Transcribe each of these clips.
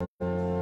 you.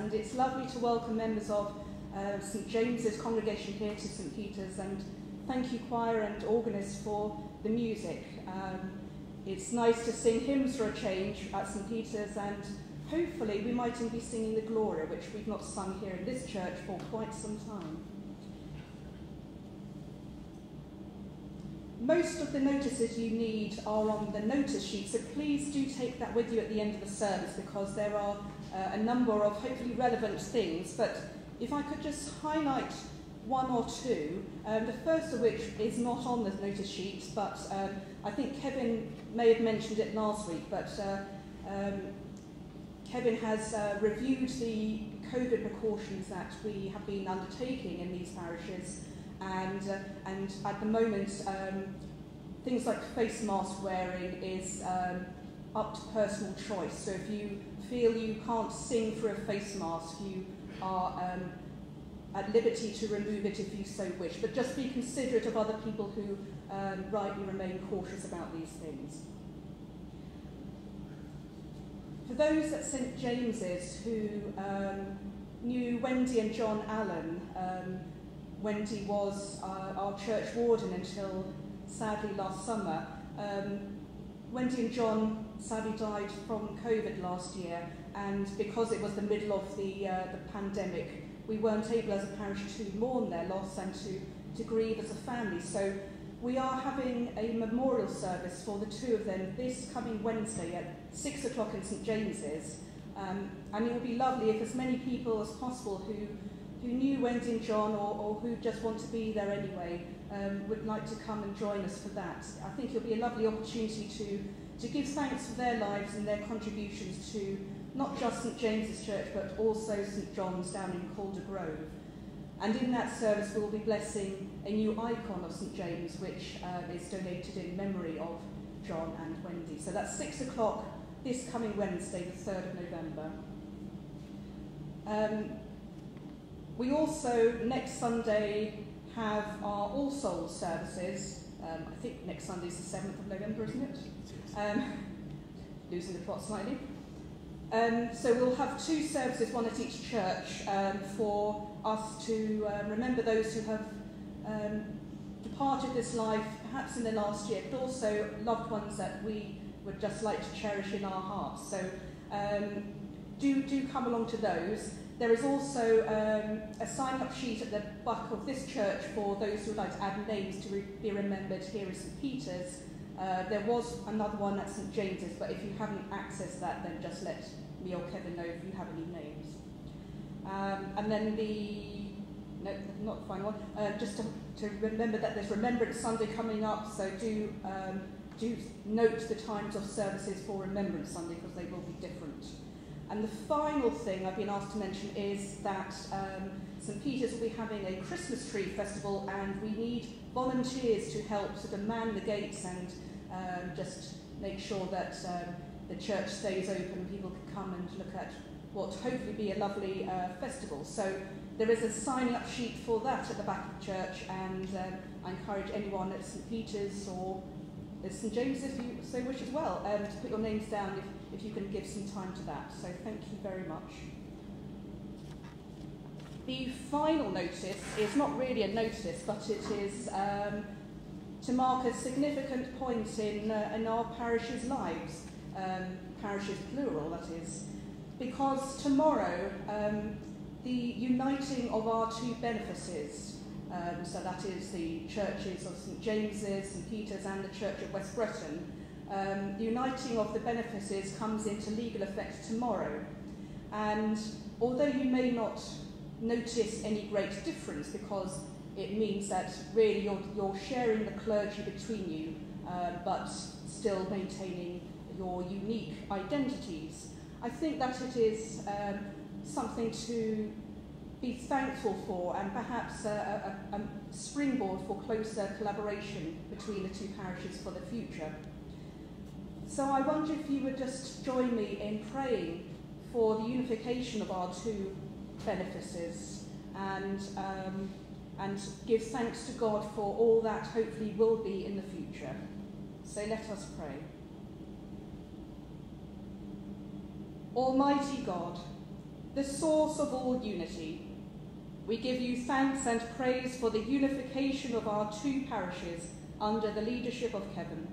And it's lovely to welcome members of uh, St James's congregation here to St Peter's and thank you choir and organist for the music. Um, it's nice to sing hymns for a change at St Peter's and hopefully we might even be singing the Gloria which we've not sung here in this church for quite some time. Most of the notices you need are on the notice sheet, so please do take that with you at the end of the service because there are uh, a number of hopefully relevant things. But if I could just highlight one or two, um, the first of which is not on the notice sheet, but um, I think Kevin may have mentioned it last week, but uh, um, Kevin has uh, reviewed the COVID precautions that we have been undertaking in these parishes and, uh, and at the moment um, things like face mask wearing is um, up to personal choice. So if you feel you can't sing through a face mask, you are um, at liberty to remove it if you so wish. But just be considerate of other people who um, rightly remain cautious about these things. For those at St James's who um, knew Wendy and John Allen, um, Wendy was uh, our church warden until sadly last summer. Um, Wendy and John sadly died from COVID last year, and because it was the middle of the, uh, the pandemic, we weren't able as a parish to mourn their loss and to, to grieve as a family. So we are having a memorial service for the two of them this coming Wednesday at 6 o'clock in St James's. Um, and it would be lovely if as many people as possible who who knew Wendy and John or, or who just want to be there anyway um, would like to come and join us for that. I think it'll be a lovely opportunity to, to give thanks for their lives and their contributions to not just St James's Church but also St John's down in Calder Grove. And in that service we'll be blessing a new icon of St James which uh, is donated in memory of John and Wendy. So that's 6 o'clock this coming Wednesday, the 3rd of November. Um, We also, next Sunday, have our All Souls services. Um, I think next Sunday is the 7th of November, isn't it? Um, losing the plot slightly. Um, so we'll have two services, one at each church, um, for us to um, remember those who have um, departed this life, perhaps in the last year, but also loved ones that we would just like to cherish in our hearts. So um, do, do come along to those. There is also um, a sign-up sheet at the back of this church for those who would like to add names to re be remembered here at St Peter's. Uh, there was another one at St James's, but if you haven't accessed that, then just let me or Kevin know if you have any names. Um, and then the, no, not the final one, uh, just to, to remember that there's Remembrance Sunday coming up, so do, um, do note the times of services for Remembrance Sunday because they will be different. And the final thing I've been asked to mention is that um, St Peter's will be having a Christmas tree festival and we need volunteers to help sort of man the gates and um, just make sure that um, the church stays open, people can come and look at what hopefully be a lovely uh, festival. So there is a signing up sheet for that at the back of the church and um, I encourage anyone at St Peter's or St James if you so wish as well um, to put your names down if if you can give some time to that. So thank you very much. The final notice is not really a notice, but it is um, to mark a significant point in, uh, in our parish's lives, um, parishes plural, that is, because tomorrow um, the uniting of our two benefices, um, so that is the churches of St James's, St Peter's and the Church of West Bretton, um, the uniting of the benefices comes into legal effect tomorrow. And although you may not notice any great difference because it means that really you're, you're sharing the clergy between you, uh, but still maintaining your unique identities. I think that it is um, something to be thankful for and perhaps a, a, a springboard for closer collaboration between the two parishes for the future. So I wonder if you would just join me in praying for the unification of our two benefices and, um, and give thanks to God for all that hopefully will be in the future. So let us pray. Almighty God, the source of all unity, we give you thanks and praise for the unification of our two parishes under the leadership of Kevin.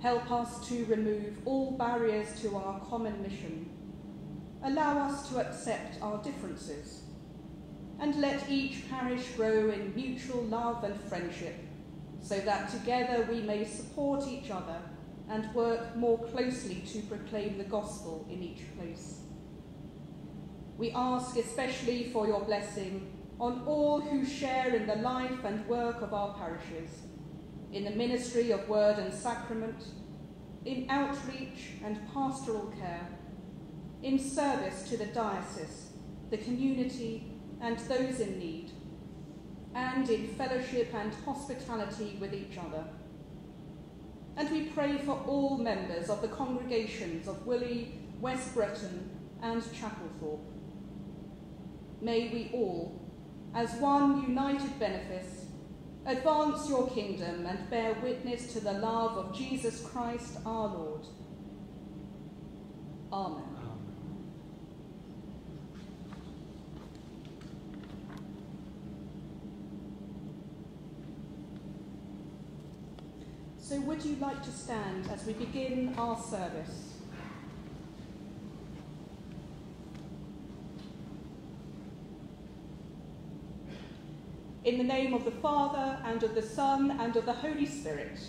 Help us to remove all barriers to our common mission. Allow us to accept our differences. And let each parish grow in mutual love and friendship, so that together we may support each other and work more closely to proclaim the gospel in each place. We ask especially for your blessing on all who share in the life and work of our parishes, in the ministry of word and sacrament, in outreach and pastoral care, in service to the diocese, the community, and those in need, and in fellowship and hospitality with each other. And we pray for all members of the congregations of Woolley, West Bretton, and Chapelthorpe. May we all, as one united benefice, advance your kingdom and bear witness to the love of Jesus Christ our Lord. Amen. So would you like to stand as we begin our service? In the name of the Father, and of the Son, and of the Holy Spirit.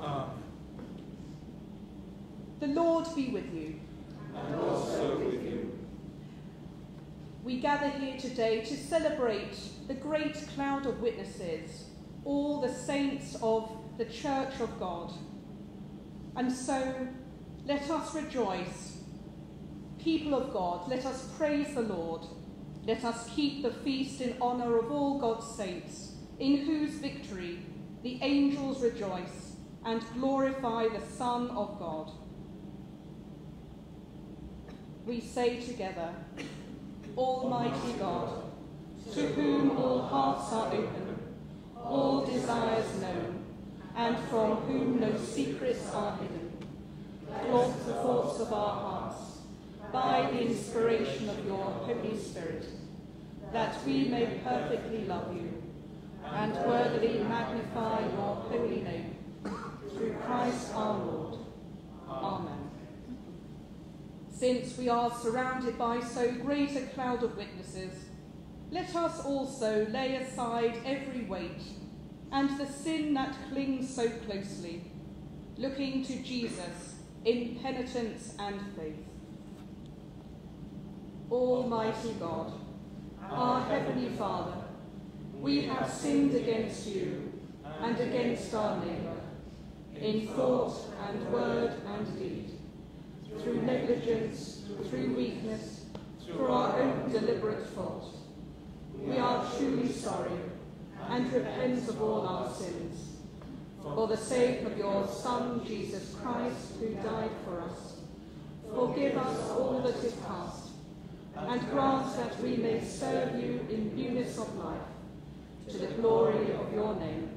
Amen. The Lord be with you. And also with you. We gather here today to celebrate the great cloud of witnesses, all the saints of the Church of God. And so let us rejoice. People of God, let us praise the Lord. Let us keep the feast in honour of all God's saints, in whose victory the angels rejoice and glorify the Son of God. We say together, Almighty God, to whom all hearts are open, all desires known, and from whom no secrets are hidden. Blot the thoughts of our hearts by the inspiration of your Holy Spirit, that we may perfectly love you and worthily magnify your holy name. Through Christ our Lord. Amen. Since we are surrounded by so great a cloud of witnesses, let us also lay aside every weight and the sin that clings so closely, looking to Jesus in penitence and faith. Almighty God, our Heavenly Father, we have sinned against you and against our neighbour, in thought and word and deed, through negligence, through weakness, through our own deliberate fault. We are truly sorry and repent of all our sins. For the sake of your Son, Jesus Christ, who died for us, forgive us all that is past, and grant that we may serve you in newness of life, to the glory of your name.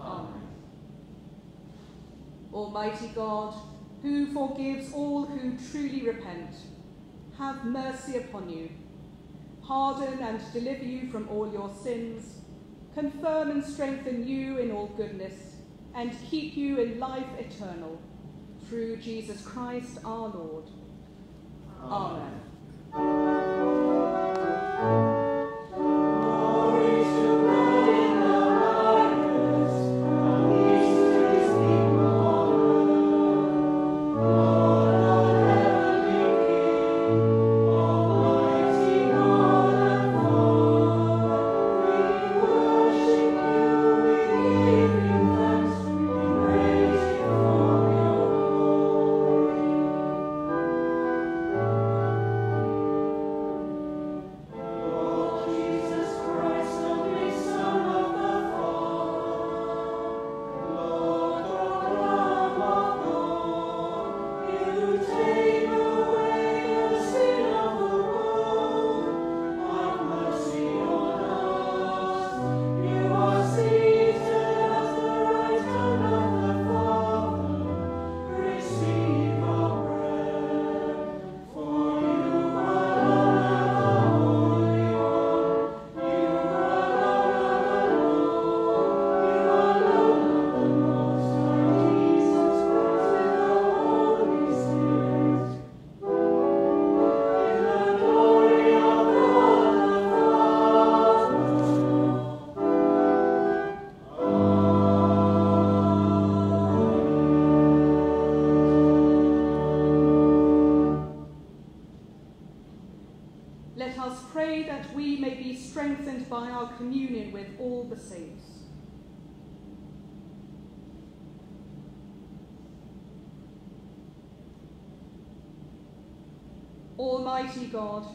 Amen. Almighty God, who forgives all who truly repent, have mercy upon you, pardon and deliver you from all your sins, confirm and strengthen you in all goodness, and keep you in life eternal, through Jesus Christ our Lord. Amen. Glory God,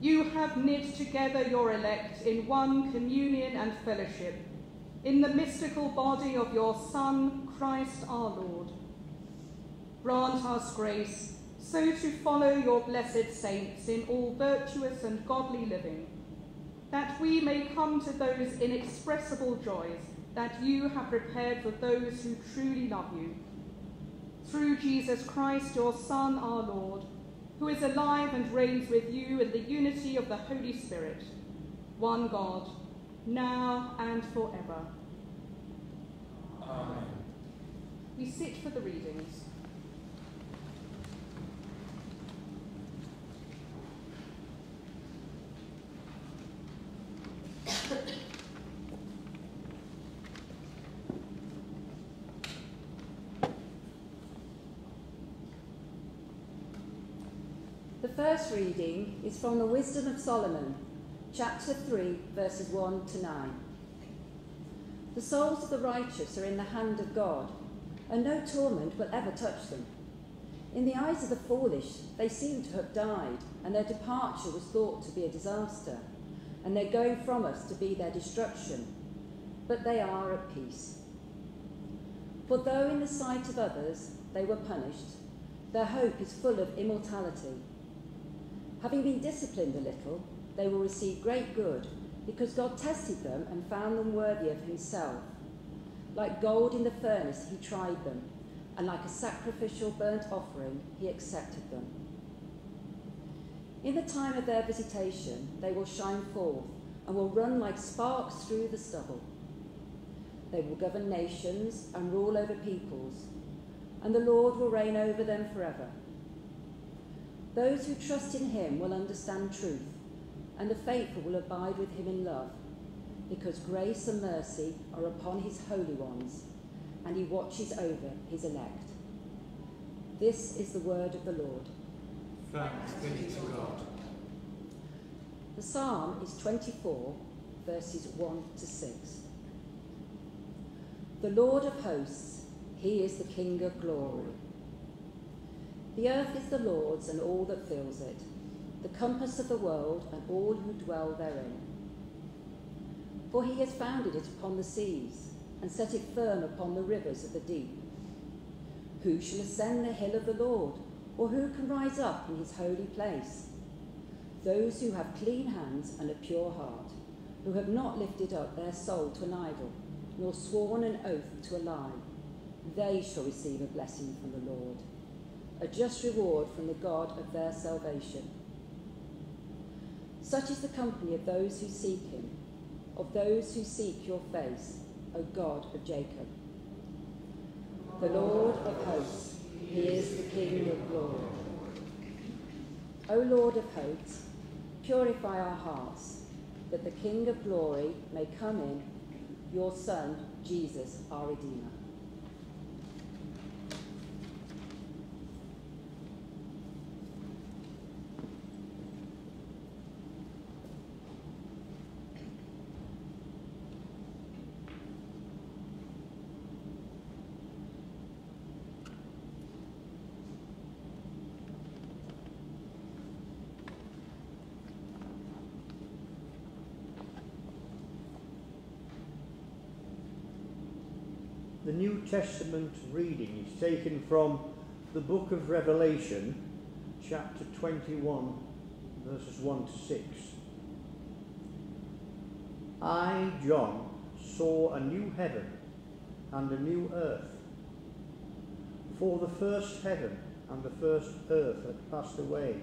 you have knit together your elect in one communion and fellowship, in the mystical body of your Son, Christ our Lord. Grant us grace so to follow your blessed saints in all virtuous and godly living, that we may come to those inexpressible joys that you have prepared for those who truly love you. Through Jesus Christ, your Son, our Lord, who is alive and reigns with you in the unity of the Holy Spirit, one God, now and forever. Amen. We sit for the readings. First reading is from the Wisdom of Solomon, chapter 3, verses 1 to 9. The souls of the righteous are in the hand of God, and no torment will ever touch them. In the eyes of the foolish, they seem to have died, and their departure was thought to be a disaster, and their going from us to be their destruction. But they are at peace. For though in the sight of others they were punished, their hope is full of immortality. Having been disciplined a little, they will receive great good, because God tested them and found them worthy of himself. Like gold in the furnace, he tried them, and like a sacrificial burnt offering, he accepted them. In the time of their visitation, they will shine forth and will run like sparks through the stubble. They will govern nations and rule over peoples, and the Lord will reign over them forever. Those who trust in him will understand truth, and the faithful will abide with him in love, because grace and mercy are upon his holy ones, and he watches over his elect. This is the word of the Lord. Thanks be to God. The psalm is 24, verses 1 to 6. The Lord of hosts, he is the King of glory. The earth is the Lord's and all that fills it, the compass of the world and all who dwell therein. For he has founded it upon the seas and set it firm upon the rivers of the deep. Who shall ascend the hill of the Lord, or who can rise up in his holy place? Those who have clean hands and a pure heart, who have not lifted up their soul to an idol, nor sworn an oath to a lie, they shall receive a blessing from the Lord, a just reward from the God of their salvation. Such is the company of those who seek him, of those who seek your face, O God of Jacob. The Lord of hosts, he is the King of glory. O Lord of hosts, purify our hearts, that the King of glory may come in, your Son, Jesus, our Redeemer. The New Testament reading is taken from the book of Revelation, chapter 21, verses 1 to 6. I, John, saw a new heaven and a new earth. For the first heaven and the first earth had passed away,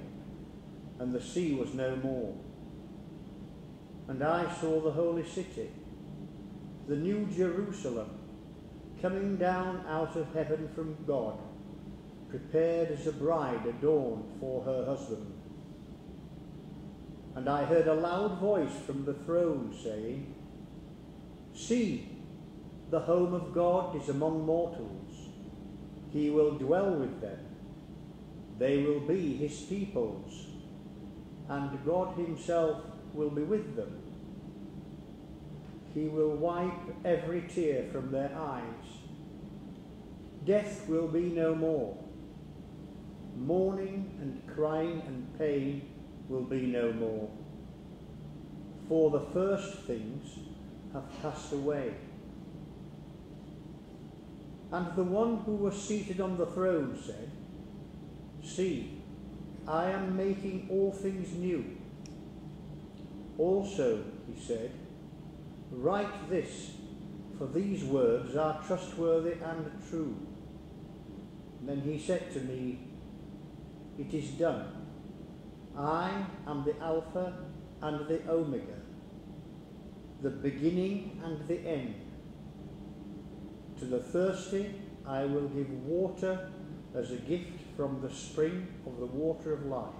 and the sea was no more. And I saw the holy city, the new Jerusalem, coming down out of heaven from God, prepared as a bride adorned for her husband. And I heard a loud voice from the throne saying, See, the home of God is among mortals. He will dwell with them. They will be his peoples, and God himself will be with them. He will wipe every tear from their eyes. Death will be no more. Mourning and crying and pain will be no more. For the first things have passed away. And the one who was seated on the throne said, See, I am making all things new. Also, he said, Write this, for these words are trustworthy and true. Then he said to me, It is done. I am the Alpha and the Omega, the beginning and the end. To the thirsty I will give water as a gift from the spring of the water of life.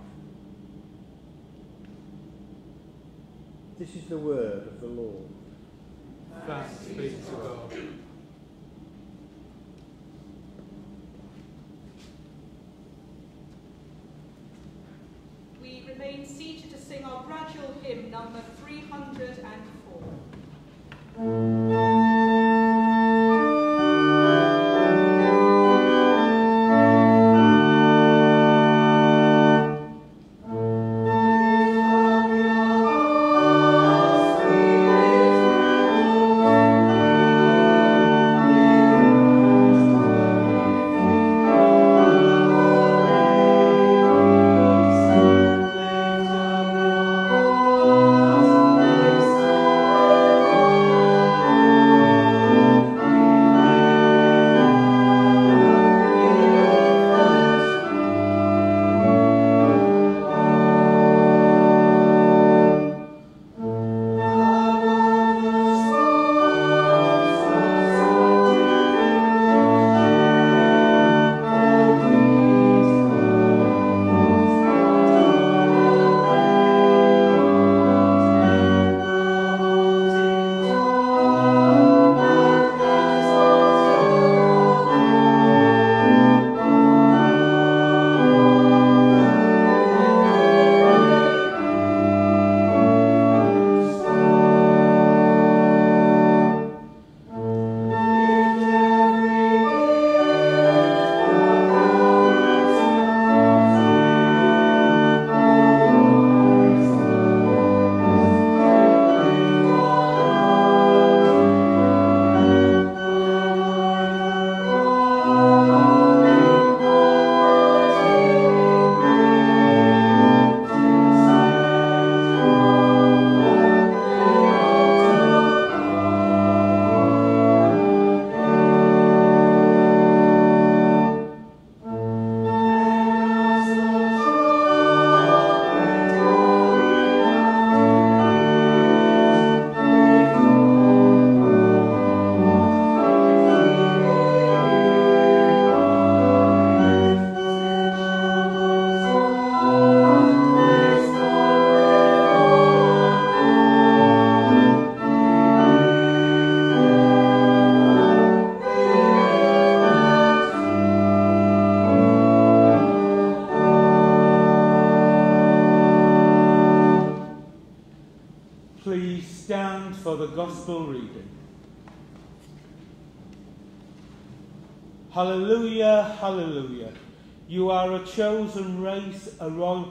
This is the word of the Lord. Thanks be to God. We remain seated to sing our gradual hymn number 304.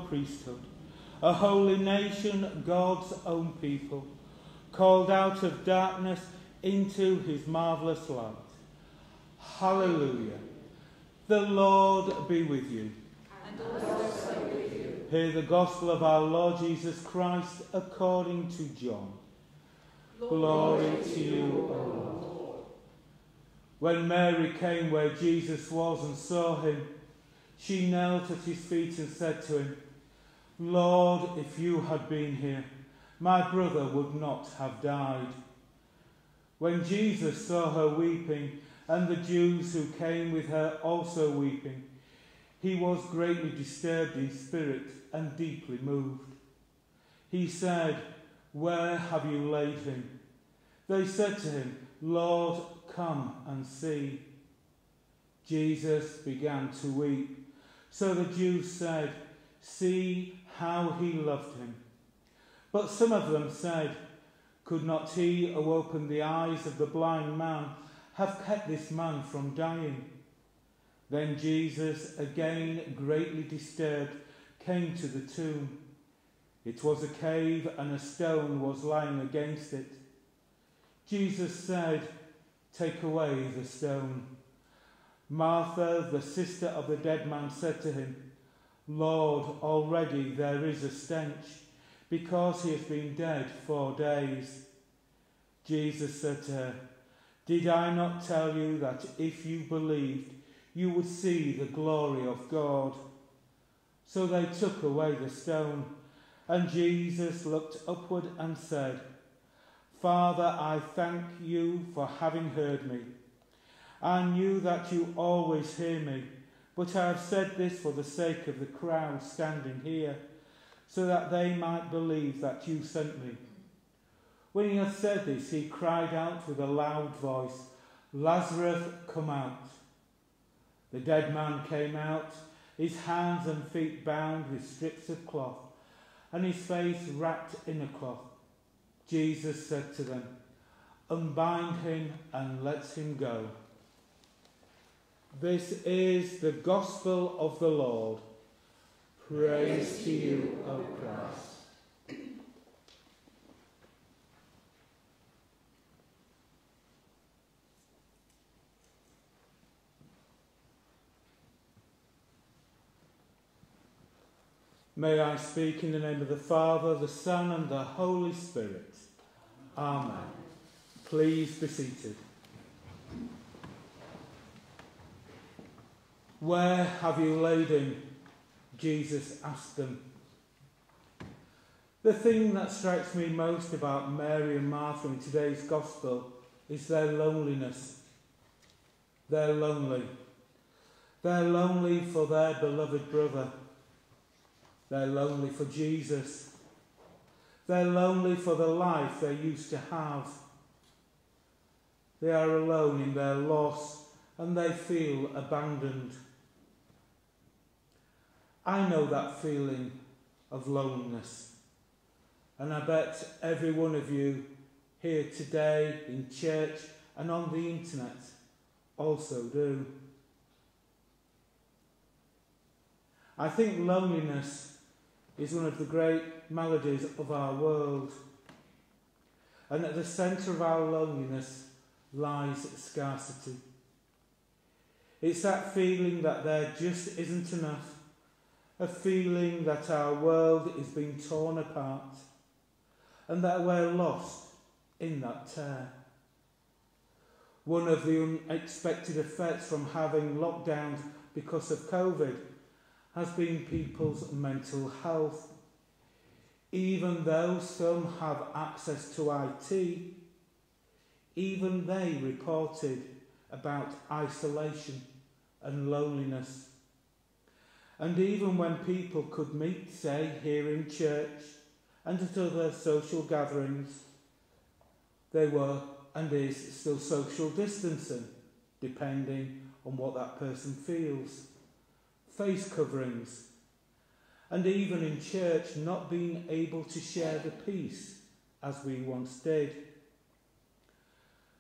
Priesthood, a holy nation, God's own people, called out of darkness into his marvellous light. Hallelujah. The Lord be with you. With you. Hear the gospel of our Lord Jesus Christ according to John. Glory to you, O Lord. When Mary came where Jesus was and saw him, she knelt at his feet and said to him, Lord, if you had been here, my brother would not have died. When Jesus saw her weeping, and the Jews who came with her also weeping, he was greatly disturbed in spirit and deeply moved. He said, Where have you laid him? They said to him, Lord, come and see. Jesus began to weep. So the Jews said, See how he loved him. But some of them said, Could not he who opened the eyes of the blind man have kept this man from dying? Then Jesus, again greatly disturbed, came to the tomb. It was a cave, and a stone was lying against it. Jesus said, Take away the stone. Martha, the sister of the dead man, said to him, Lord, already there is a stench, because he has been dead four days. Jesus said to her, Did I not tell you that if you believed, you would see the glory of God? So they took away the stone, and Jesus looked upward and said, Father, I thank you for having heard me. I knew that you always hear me, but I have said this for the sake of the crowd standing here, so that they might believe that you sent me. When he had said this, he cried out with a loud voice, Lazarus, come out. The dead man came out, his hands and feet bound with strips of cloth, and his face wrapped in a cloth. Jesus said to them, Unbind him and let him go. This is the gospel of the Lord. Praise to you, O Christ. May I speak in the name of the Father, the Son, and the Holy Spirit. Amen. Please be seated. Where have you laid him? Jesus asked them. The thing that strikes me most about Mary and Martha in today's Gospel is their loneliness. They're lonely. They're lonely for their beloved brother. They're lonely for Jesus. They're lonely for the life they used to have. They are alone in their loss and they feel abandoned. I know that feeling of loneliness. And I bet every one of you here today in church and on the internet also do. I think loneliness is one of the great maladies of our world. And at the centre of our loneliness lies scarcity. It's that feeling that there just isn't enough, a feeling that our world is being torn apart, and that we're lost in that tear. One of the unexpected effects from having lockdowns because of COVID has been people's mental health. Even though some have access to IT, even they reported about isolation and loneliness. And even when people could meet, say, here in church and at other social gatherings, they were and is still social distancing, depending on what that person feels. Face coverings, and even in church, not being able to share the peace as we once did.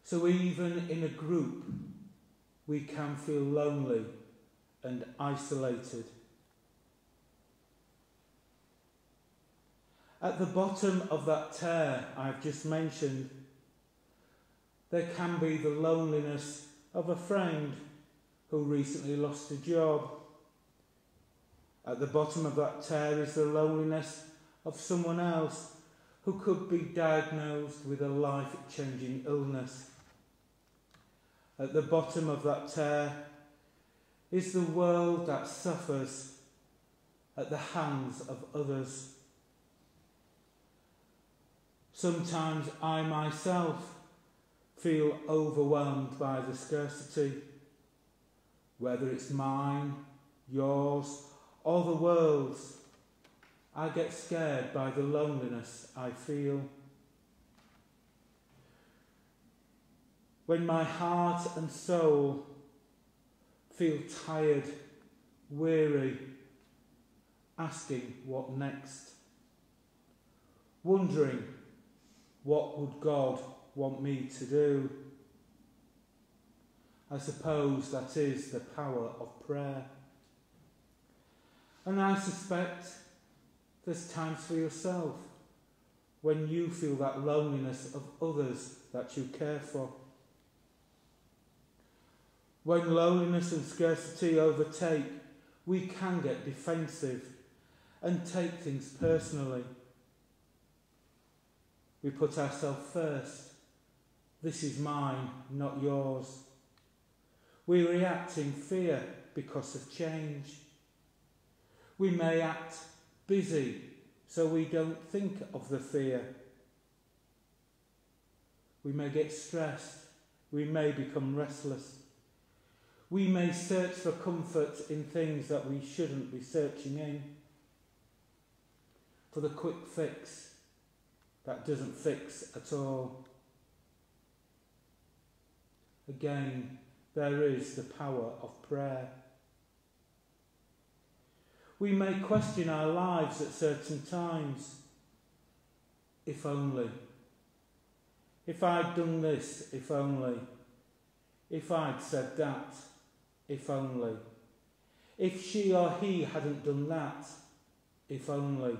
So, even in a group, we can feel lonely and isolated. At the bottom of that tear I've just mentioned, there can be the loneliness of a friend who recently lost a job. At the bottom of that tear is the loneliness of someone else who could be diagnosed with a life changing illness. At the bottom of that tear is the world that suffers at the hands of others. Sometimes I myself feel overwhelmed by the scarcity, whether it's mine, yours, or the world's. I get scared by the loneliness I feel. When my heart and soul feel tired, weary, asking what next, wondering What would God want me to do? I suppose that is the power of prayer. And I suspect there's times for yourself when you feel that loneliness of others that you care for. When loneliness and scarcity overtake, we can get defensive and take things personally. We put ourselves first. This is mine, not yours. We react in fear because of change. We may act busy so we don't think of the fear. We may get stressed. We may become restless. We may search for comfort in things that we shouldn't be searching in. For the quick fix that doesn't fix at all. Again, there is the power of prayer. We may question our lives at certain times. If only. If I'd done this, if only. If I'd said that, if only. If she or he hadn't done that, if only.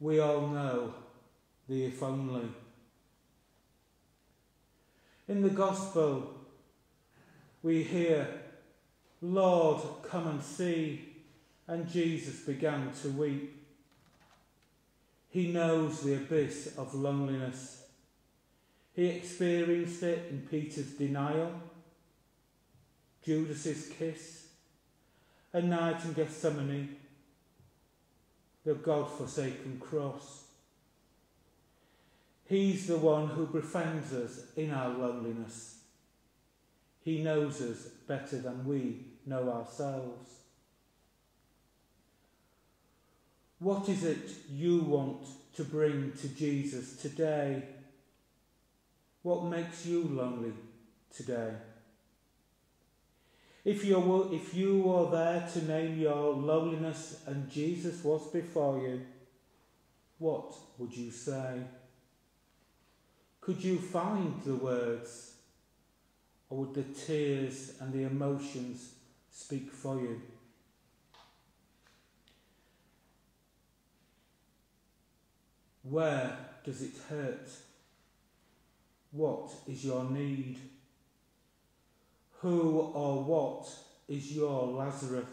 We all know the if only. In the Gospel, we hear, Lord, come and see. And Jesus began to weep. He knows the abyss of loneliness. He experienced it in Peter's denial, Judas's kiss, a night in Gethsemane, the God-forsaken cross. He's the one who befriends us in our loneliness. He knows us better than we know ourselves. What is it you want to bring to Jesus today? What makes you lonely today? If you, were, if you were there to name your loneliness and Jesus was before you, what would you say? Could you find the words? Or would the tears and the emotions speak for you? Where does it hurt? What is your need? Who or what is your Lazarus?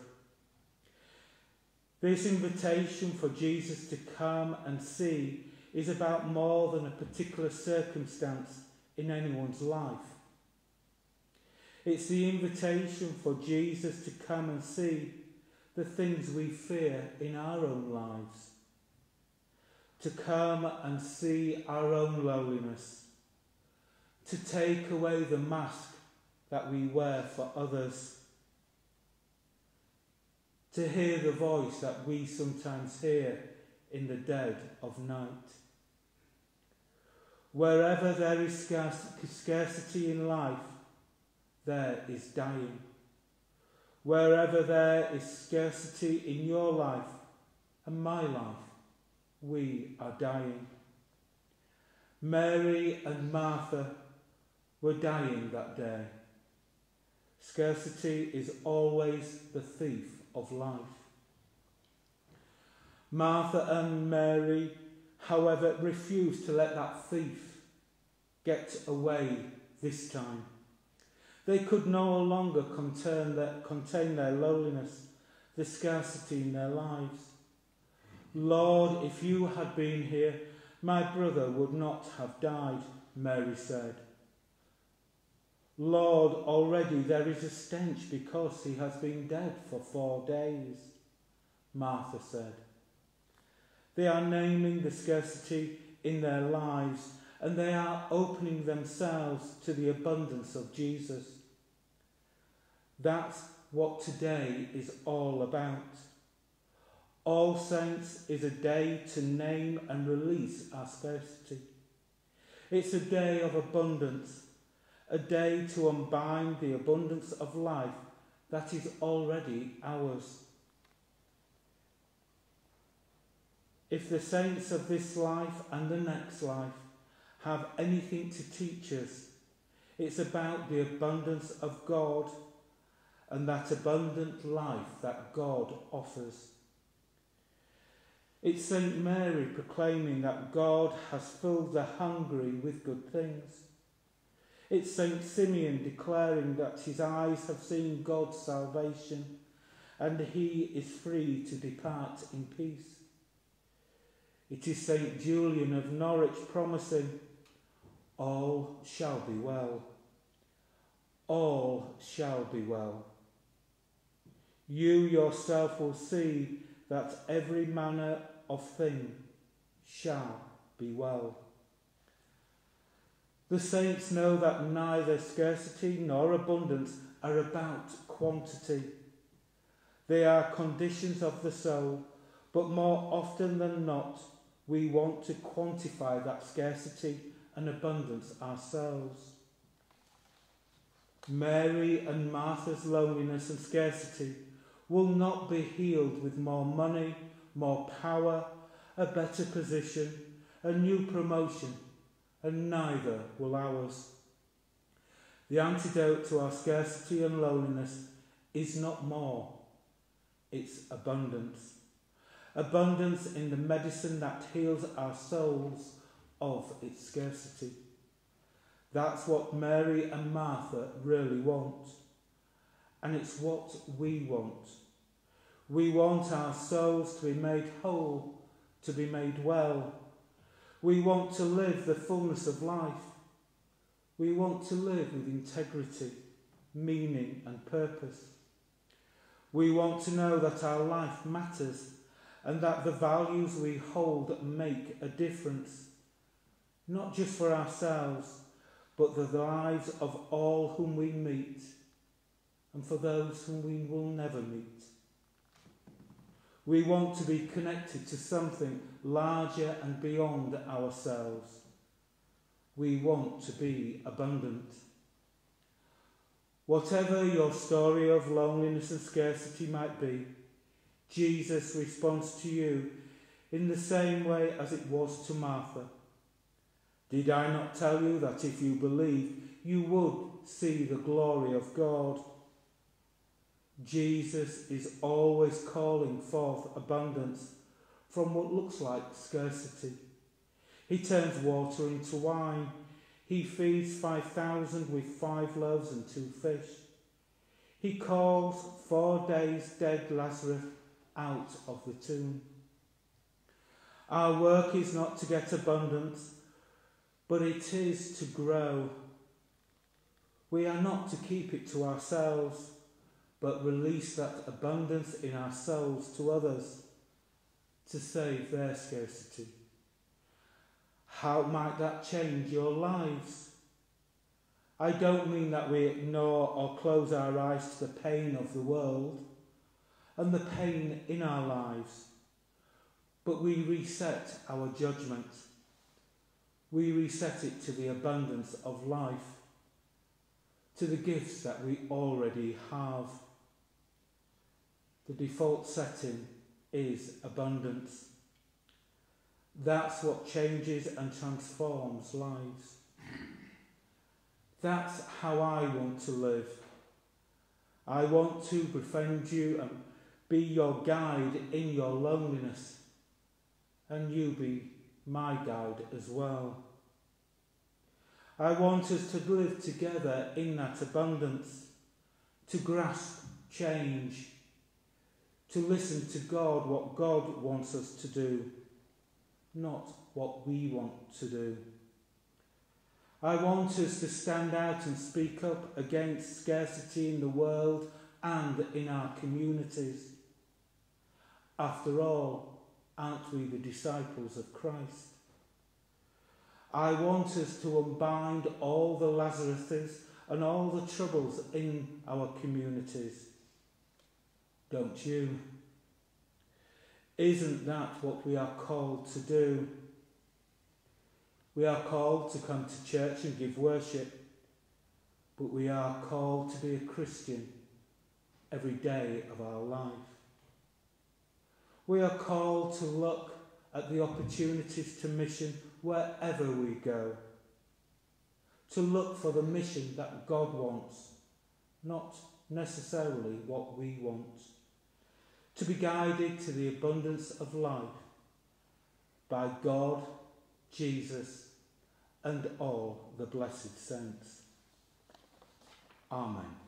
This invitation for Jesus to come and see is about more than a particular circumstance in anyone's life. It's the invitation for Jesus to come and see the things we fear in our own lives, to come and see our own loneliness, to take away the mask that we wear for others, to hear the voice that we sometimes hear in the dead of night. Wherever there is scarcity in life, there is dying. Wherever there is scarcity in your life and my life, we are dying. Mary and Martha were dying that day. Scarcity is always the thief of life. Martha and Mary, however, refused to let that thief get away this time. They could no longer contain their, contain their loneliness, the scarcity in their lives. Lord, if you had been here, my brother would not have died, Mary said. Lord, already there is a stench because he has been dead for four days, Martha said. They are naming the scarcity in their lives and they are opening themselves to the abundance of Jesus. That's what today is all about. All Saints is a day to name and release our scarcity. It's a day of abundance, a day to unbind the abundance of life that is already ours. If the saints of this life and the next life have anything to teach us, it's about the abundance of God and that abundant life that God offers. It's St. Mary proclaiming that God has filled the hungry with good things. It's St. Simeon declaring that his eyes have seen God's salvation and he is free to depart in peace. It is St. Julian of Norwich promising, All shall be well. All shall be well. You yourself will see that every manner of thing shall be well. The saints know that neither scarcity nor abundance are about quantity. They are conditions of the soul, but more often than not, we want to quantify that scarcity and abundance ourselves. Mary and Martha's loneliness and scarcity will not be healed with more money, more power, a better position, a new promotion, and neither will ours. The antidote to our scarcity and loneliness is not more, it's abundance. Abundance in the medicine that heals our souls of its scarcity. That's what Mary and Martha really want. And it's what we want. We want our souls to be made whole, to be made well. We want to live the fullness of life. We want to live with integrity, meaning, and purpose. We want to know that our life matters and that the values we hold make a difference, not just for ourselves, but for the lives of all whom we meet and for those whom we will never meet. We want to be connected to something larger and beyond ourselves. We want to be abundant. Whatever your story of loneliness and scarcity might be, Jesus responds to you in the same way as it was to Martha. Did I not tell you that if you believe, you would see the glory of God? Jesus is always calling forth abundance from what looks like scarcity. He turns water into wine. He feeds 5,000 with five loaves and two fish. He calls four days dead Lazarus out of the tomb. Our work is not to get abundance, but it is to grow. We are not to keep it to ourselves but release that abundance in our souls to others to save their scarcity. How might that change your lives? I don't mean that we ignore or close our eyes to the pain of the world and the pain in our lives, but we reset our judgment. We reset it to the abundance of life, to the gifts that we already have. The default setting is abundance. That's what changes and transforms lives. That's how I want to live. I want to befriend you and be your guide in your loneliness, and you be my guide as well. I want us to live together in that abundance, to grasp change to listen to God, what God wants us to do, not what we want to do. I want us to stand out and speak up against scarcity in the world and in our communities. After all, aren't we the disciples of Christ? I want us to unbind all the Lazaruses and all the troubles in our communities don't you? Isn't that what we are called to do? We are called to come to church and give worship, but we are called to be a Christian every day of our life. We are called to look at the opportunities to mission wherever we go. To look for the mission that God wants, not necessarily what we want. To be guided to the abundance of life by God, Jesus, and all the blessed saints. Amen.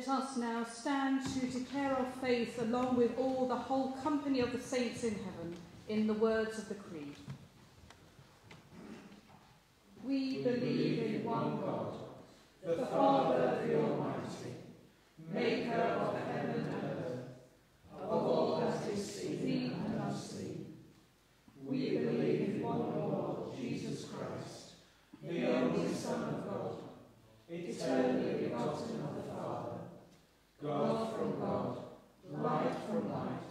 Let us now stand to declare our faith along with all the whole company of the saints in heaven in the words of the Creed. We believe in one God, the Father, the Almighty, maker of heaven and earth, of all that is seen and unseen. We believe in one Lord, Jesus Christ, the only Son of God, eternally begotten of the Father, God from God, light from light,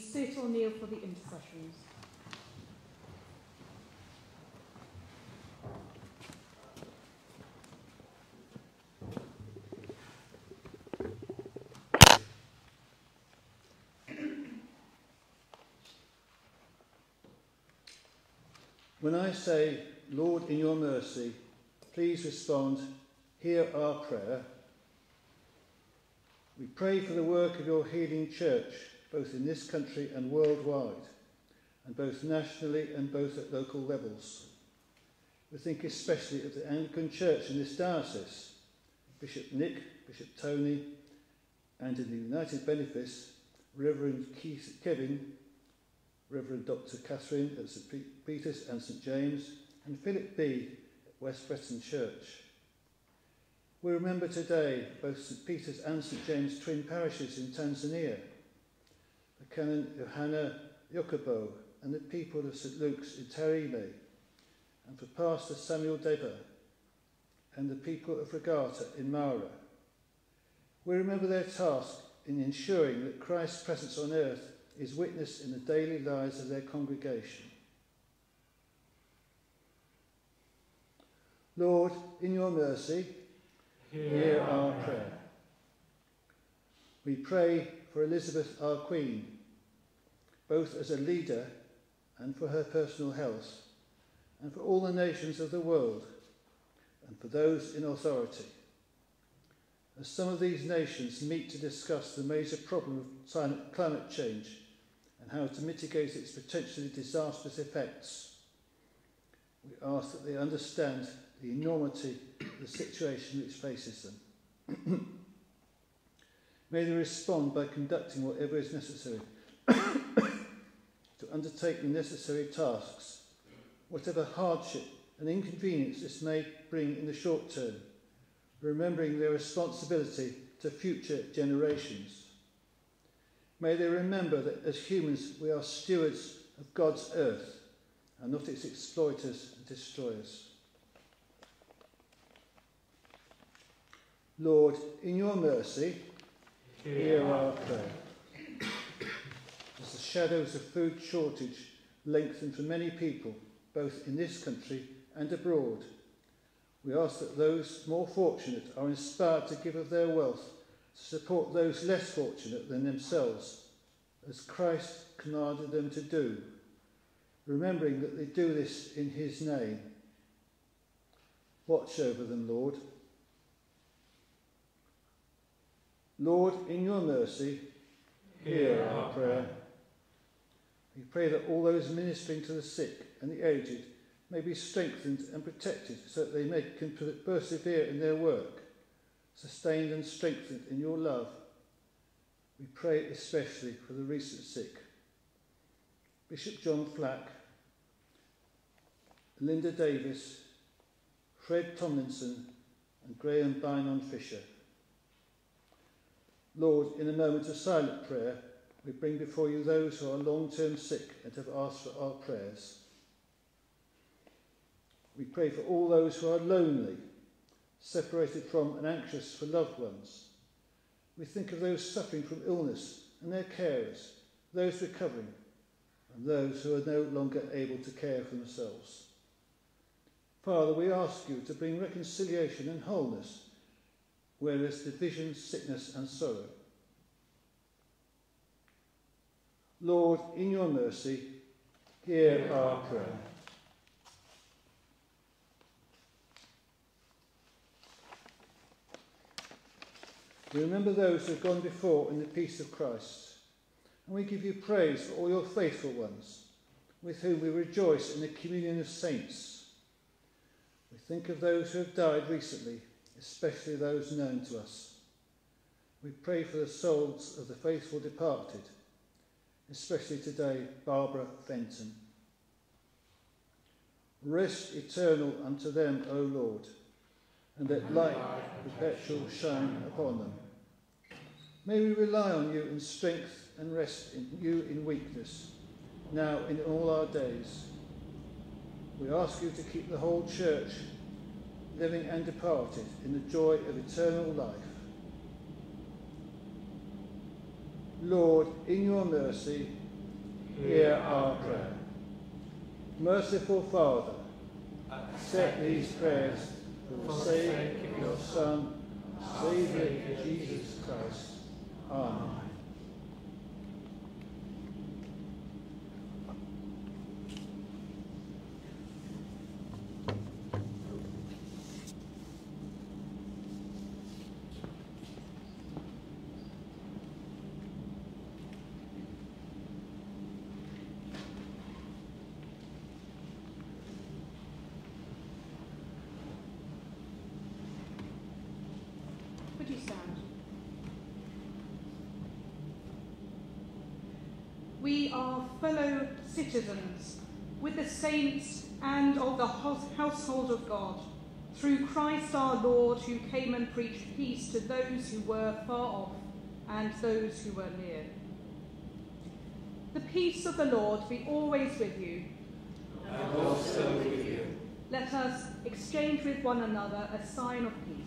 Sit or kneel for the intercessions. When I say, Lord, in your mercy, please respond, hear our prayer. We pray for the work of your healing church, both in this country and worldwide, and both nationally and both at local levels. We think especially of the Anglican Church in this diocese, Bishop Nick, Bishop Tony, and in the United Benefice, Reverend Keith Kevin, Reverend Dr. Kathryn at St. Peter's and St. James, and Philip B. at West Bretton Church. We remember today both St. Peter's and St. James twin parishes in Tanzania, Canon Johanna Yokobo and the people of St. Luke's in Tarime, and for Pastor Samuel Deba and the people of Regatta in Mara. We remember their task in ensuring that Christ's presence on earth is witnessed in the daily lives of their congregation. Lord, in your mercy, hear our prayer. We pray for Elizabeth, our Queen, both as a leader and for her personal health, and for all the nations of the world, and for those in authority. As some of these nations meet to discuss the major problem of climate- change and how to mitigate its potentially disastrous effects, we ask that they understand the enormity of the situation which faces them. May they respond by conducting whatever is necessary undertake the necessary tasks, whatever hardship and inconvenience this may bring in the short term, remembering their responsibility to future generations. May they remember that as humans we are stewards of God's earth and not its exploiters and destroyers. Lord, in your mercy, hear our prayer. The shadows of food shortage lengthen for many people, both in this country and abroad, we ask that those more fortunate are inspired to give of their wealth to support those less fortunate than themselves, as Christ commanded them to do, remembering that they do this in his name. Watch over them, Lord. Lord, in your mercy, hear our prayer. We pray that all those ministering to the sick and the aged may be strengthened and protected so that they may can persevere in their work, sustained and strengthened in your love. We pray especially for the recent sick. Bishop John Flack, Linda Davis, Fred Tomlinson, and Graham Bynon Fisher. Lord, in a moment of silent prayer, we bring before you those who are long term sick and have asked for our prayers. We pray for all those who are lonely, separated from and anxious for loved ones. We think of those suffering from illness and their carers, those recovering, and those who are no longer able to care for themselves. Father, we ask you to bring reconciliation and wholeness where there is division, sickness, and sorrow. Lord, in your mercy, hear our prayer. We remember those who have gone before in the peace of Christ, and we give you praise for all your faithful ones, with whom we rejoice in the communion of saints. We think of those who have died recently, especially those known to us. We pray for the souls of the faithful departed, especially today Barbara Fenton. Rest eternal unto them, O Lord, and let light perpetual shine upon them. May we rely on you in strength and rest in you in weakness, now in all our days. We ask you to keep the whole church living and departed in the joy of eternal life. Lord, in your mercy, hear our prayer. Merciful Father, accept these prayers for the sake of your Son, Saviour Jesus Christ. Amen. Would you stand? We are fellow citizens with the saints and of the household of God, through Christ our Lord, who came and preached peace to those who were far off and those who were near. The peace of the Lord be always with you. and also with you. Let us exchange with one another a sign of peace.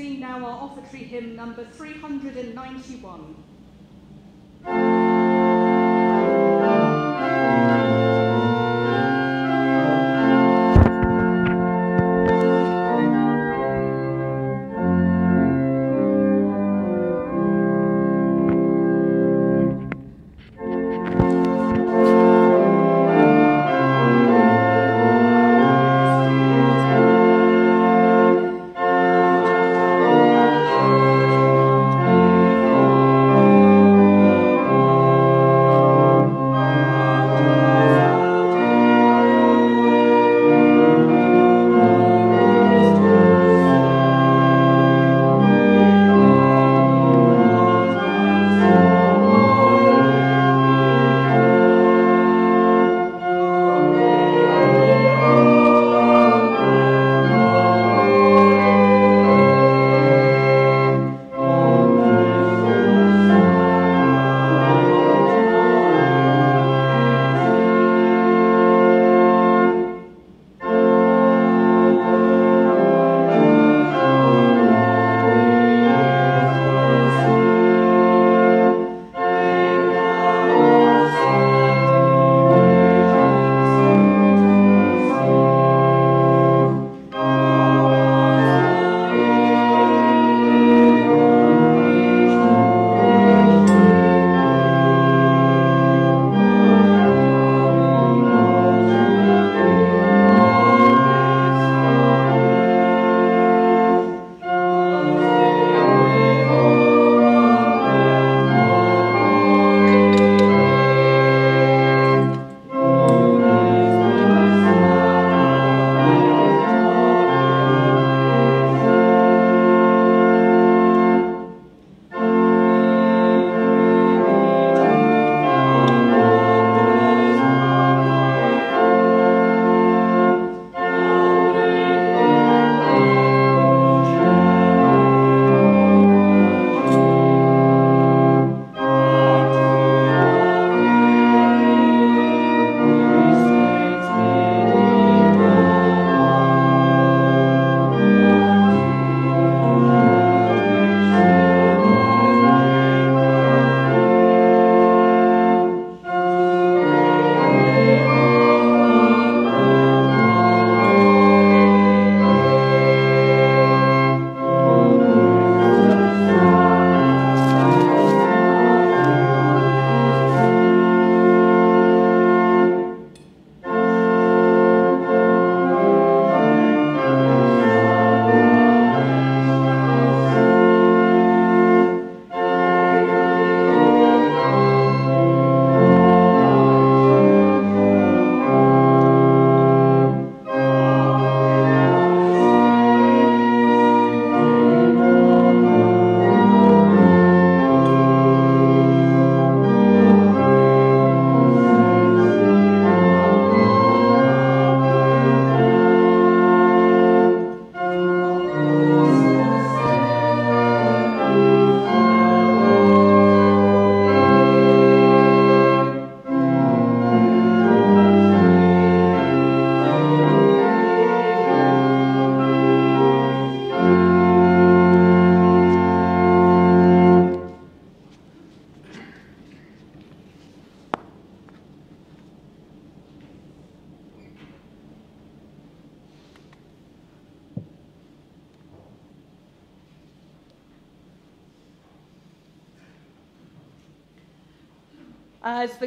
Sing now our offertory hymn number 391.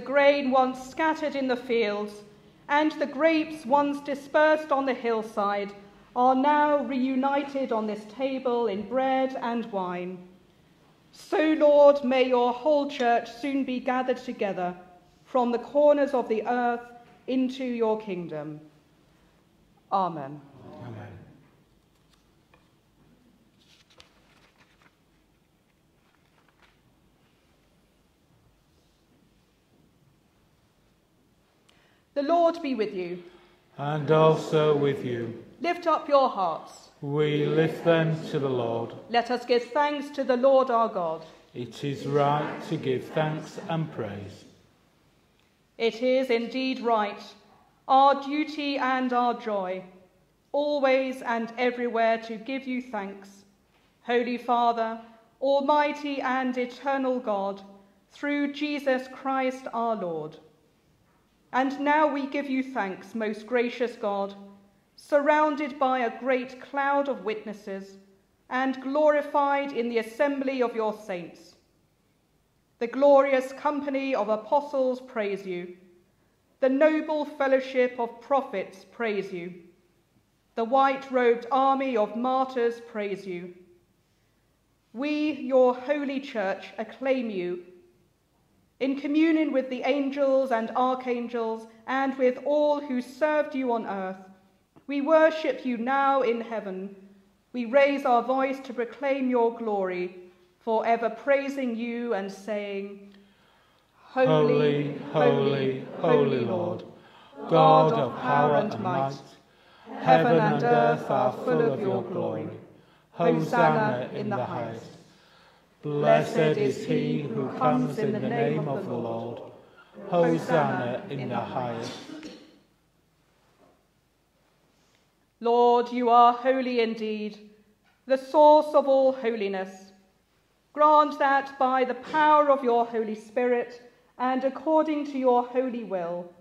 Grain once scattered in the fields and the grapes once dispersed on the hillside are now reunited on this table in bread and wine. So, Lord, may your whole church soon be gathered together from the corners of the earth into your kingdom. Amen. The Lord be with you. And also with you. Lift up your hearts. We lift them to the Lord. Let us give thanks to the Lord our God. It is right to give thanks and praise. It is indeed right, our duty and our joy, always and everywhere to give you thanks, Holy Father, Almighty and eternal God, through Jesus Christ our Lord. And now we give you thanks, most gracious God, surrounded by a great cloud of witnesses and glorified in the assembly of your saints. The glorious company of apostles praise you. The noble fellowship of prophets praise you. The white robed army of martyrs praise you. We, your holy church, acclaim you. In communion with the angels and archangels and with all who served you on earth, we worship you now in heaven. We raise our voice to proclaim your glory, forever praising you and saying, Holy, holy, holy Lord, God of power and might, heaven and earth are full of your glory. Hosanna in the highest. Blessed is he who comes in the name of the Lord. Hosanna in the highest. Lord, you are holy indeed, the source of all holiness. Grant that by the power of your Holy Spirit and according to your holy will,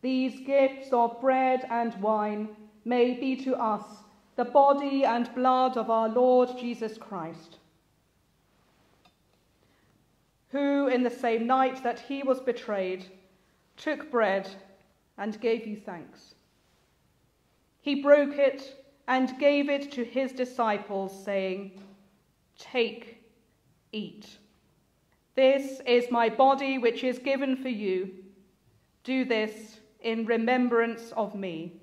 these gifts of bread and wine may be to us the body and blood of our Lord Jesus Christ, who, in the same night that he was betrayed, took bread and gave you thanks. He broke it and gave it to his disciples, saying, Take, eat. This is my body, which is given for you. Do this in remembrance of me.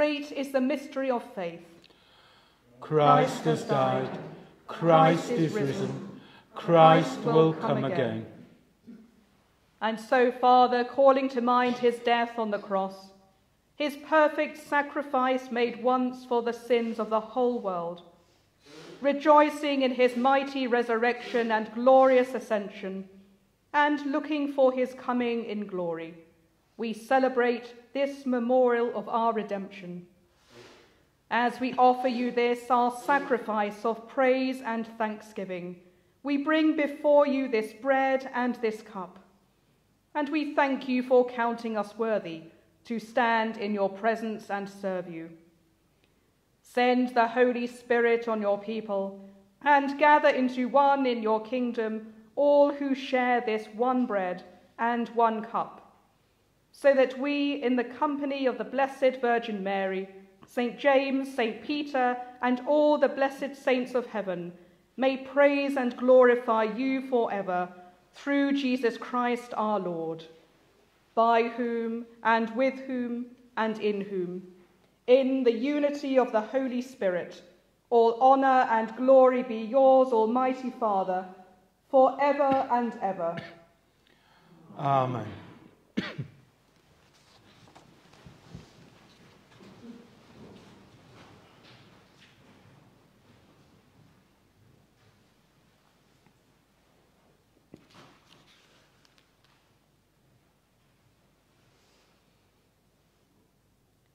Great is the mystery of faith. Christ has died. Christ is risen. Christ will come again. And so, Father, calling to mind his death on the cross, his perfect sacrifice made once for the sins of the whole world, rejoicing in his mighty resurrection and glorious ascension, and looking for his coming in glory, we celebrate this memorial of our redemption. As we offer you this, our sacrifice of praise and thanksgiving, we bring before you this bread and this cup. And we thank you for counting us worthy to stand in your presence and serve you. Send the Holy Spirit on your people and gather into one in your kingdom all who share this one bread and one cup, so that we, in the company of the Blessed Virgin Mary, St. James, St. Peter, and all the blessed saints of heaven, may praise and glorify you forever through Jesus Christ our Lord, by whom and with whom and in whom, in the unity of the Holy Spirit, All honour and glory be yours, Almighty Father, for ever and ever. Amen.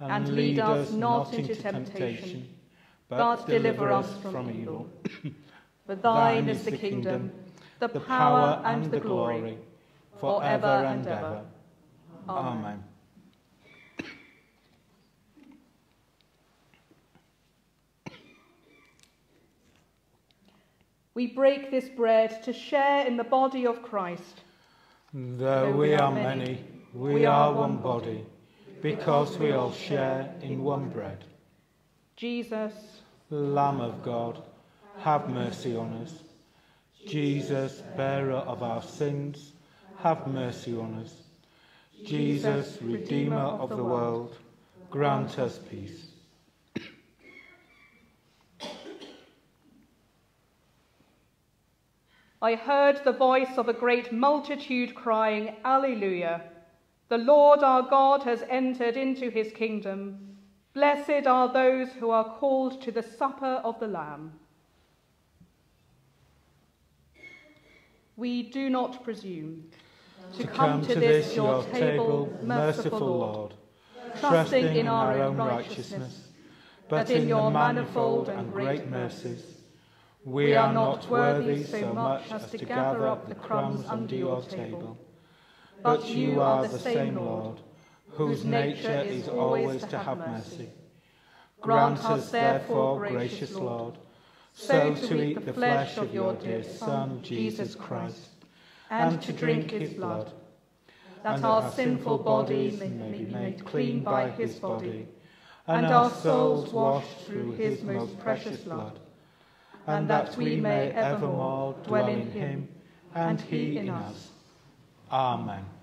And lead us not into temptation, but deliver us from evil. For thine is the kingdom, the power and the glory, for ever and ever. Amen. Amen. We break this bread to share in the body of Christ. Though we are many, we are one body, because we all share in one bread. Jesus, Lamb of God, have mercy on us. Jesus, bearer of our sins, have mercy on us. Jesus, Redeemer of the world, grant us peace. I heard the voice of a great multitude crying, Alleluia! The Lord our God has entered into his kingdom. Blessed are those who are called to the supper of the Lamb. We do not presume to come to this your table, merciful Lord, trusting in our own righteousness, but in your manifold and great mercies. We are not worthy so much as to gather up the crumbs under your table. But you are the same Lord, whose nature is always to have mercy. Grant us, therefore, gracious Lord, so to eat the flesh of your dear Son, Jesus Christ, and to drink his blood, that our sinful bodies may be made clean by his body, and our souls washed through his most precious blood, and that we may evermore dwell in him, and he in us. Amen.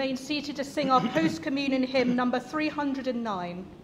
Remain seated to sing our post communion hymn number 309.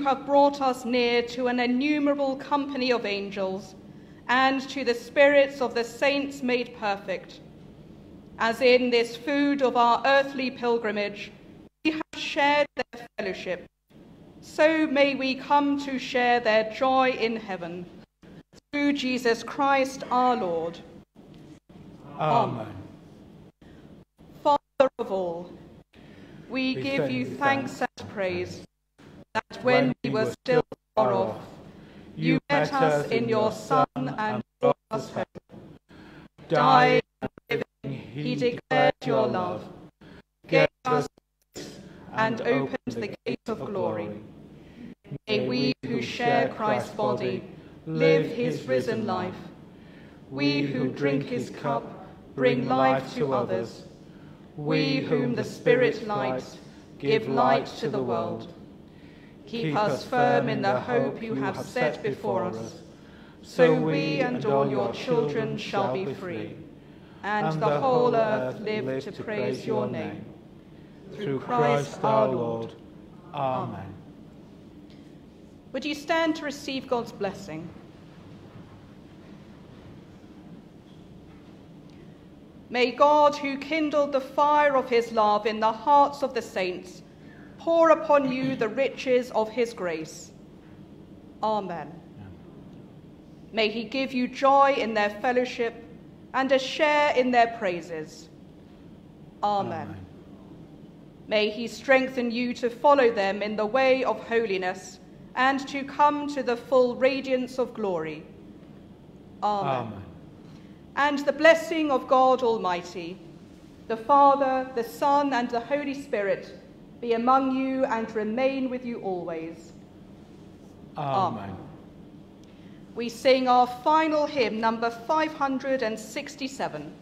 You have brought us near to an innumerable company of angels and to the spirits of the saints made perfect. As in this food of our earthly pilgrimage, we have shared their fellowship, so may we come to share their joy in heaven. Through Jesus Christ our Lord. Amen. Father of all, we We give you you thanks and praise when we were still far off, you met us in your Son and brought us home. Died and living, he declared your love, gave us peace, and opened the gate of glory. May we who share Christ's body live his risen life. We who drink his cup bring life to others. We whom the Spirit lights give light to the world. Keep us firm in the hope you have set before us, so we and all your children shall be free, and the whole earth live to praise your name. Through Christ our Lord. Amen. Would you stand to receive God's blessing? May God, who kindled the fire of his love in the hearts of the saints, pour upon you the riches of his grace. Amen. May he give you joy in their fellowship and a share in their praises. Amen. May he strengthen you to follow them in the way of holiness and to come to the full radiance of glory. Amen. Amen. And the blessing of God Almighty, the Father, the Son, and the Holy Spirit be among you and remain with you always. Amen. We sing our final hymn, number 567.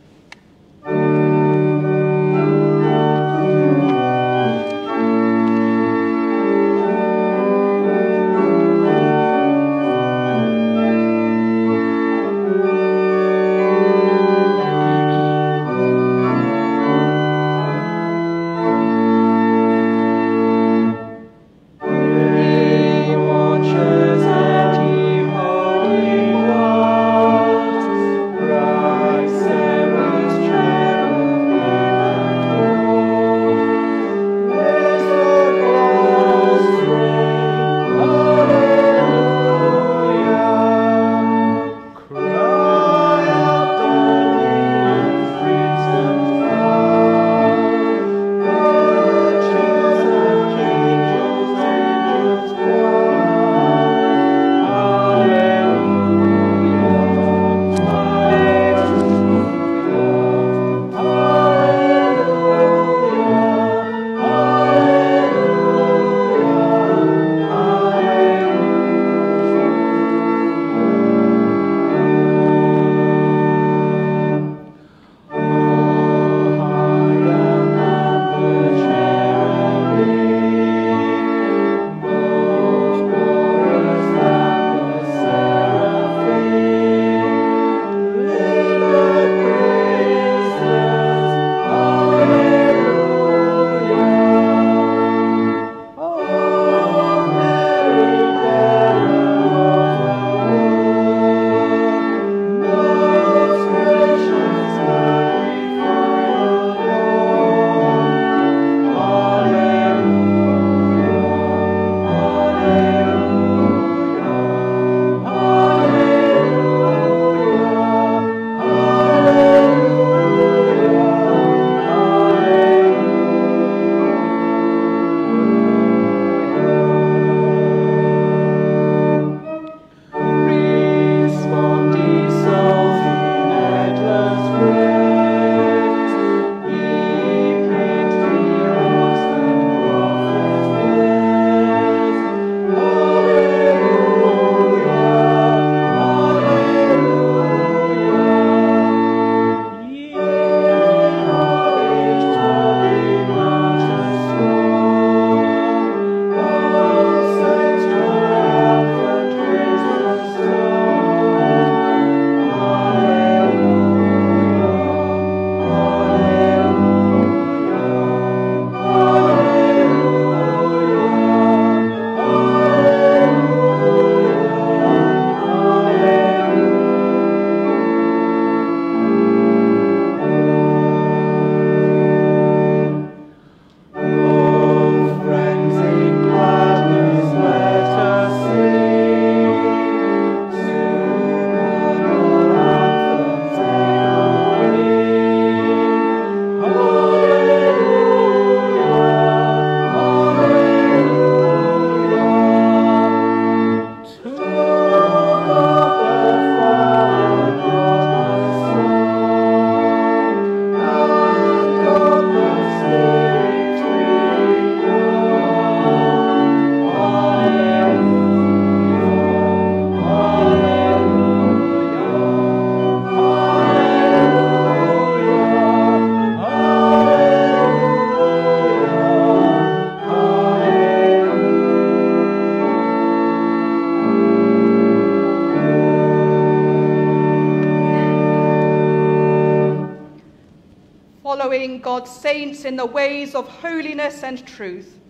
God's saints in the ways of holiness and truth,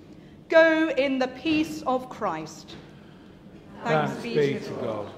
go in the peace of Christ. Thanks be to God.